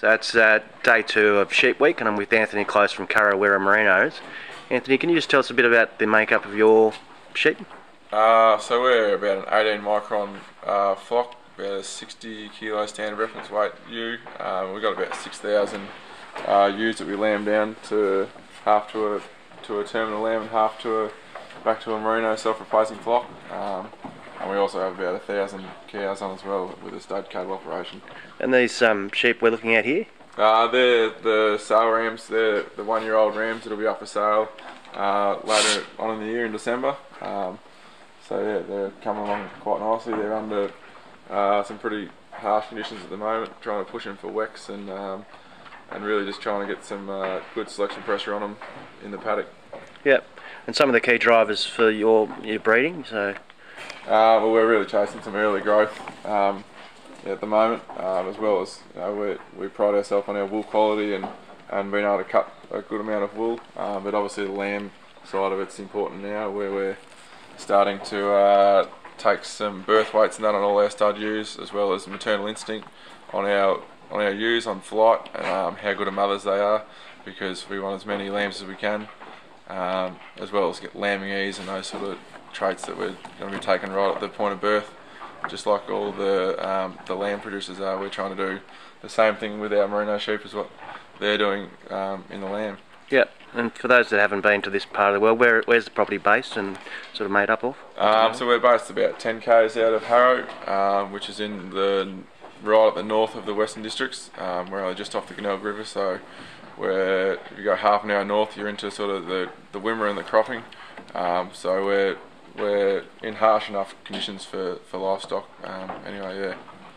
So it's uh, day two of Sheep Week, and I'm with Anthony Close from Kurra Wirra Merinos. Anthony, can you just tell us a bit about the makeup of your sheep? Uh, so we're about an 18 micron uh, flock, about a 60 kilo standard reference weight ewe. Um, we've got about 6,000 uh, ewes that we lamb down to half to a to a terminal lamb and half to a back to a merino self-replacing flock. Um, and we also have about a thousand cows on as well with a stud cattle operation. And these um, sheep we're looking at here? Uh, they're the sale rams, they're the one year old rams that'll be up for sale uh, later on in the year in December. Um, so yeah, they're coming along quite nicely. They're under uh, some pretty harsh conditions at the moment, trying to push them for WECs and um, and really just trying to get some uh, good selection pressure on them in the paddock. Yep. And some of the key drivers for your your breeding. So Uh, well, we're really chasing some early growth um, at the moment, um, as well as you know, we pride ourselves on our wool quality and and being able to cut a good amount of wool. Um, but obviously the lamb side of it's important now, where we're starting to uh, take some birth weights and that on all our stud ewes, as well as maternal instinct on our on our ewes on flight and um, how good of mothers they are, because we want as many lambs as we can, um, as well as get lambing ease and those sort of traits that we're going to be taking right at the point of birth. Just like all the um, the lamb producers are, we're trying to do the same thing with our merino sheep as what they're doing um, in the lamb. Yep. And for those that haven't been to this part of the world, where where's the property based and sort of made up of? Um, so we're based about 10 k's out of Harrow, um, which is in the right at the north of the Western Districts. Um, we're only just off the Glenelg River, so we're if you go half an hour north, you're into sort of the the Wimmera and the cropping. Um, so we're we're in harsh enough conditions for for livestock. Um, anyway, yeah.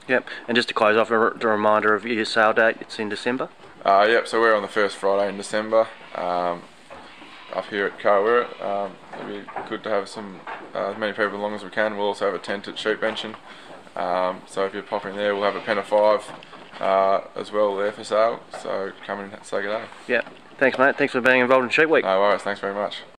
Yep. And just to close off, a, a reminder of your sale date. It's in December. Uh, yep, so we're on the first Friday in December um, up here at Kurra Wirra. Um, it'll be good to have some uh, as many people along as we can. We'll also have a tent at Sheepvention. Um, so if you're popping there, we'll have a pen of five uh, as well there for sale. So come and say good day. Yeah. Thanks, mate. Thanks for being involved in Sheep Week. No worries, thanks very much.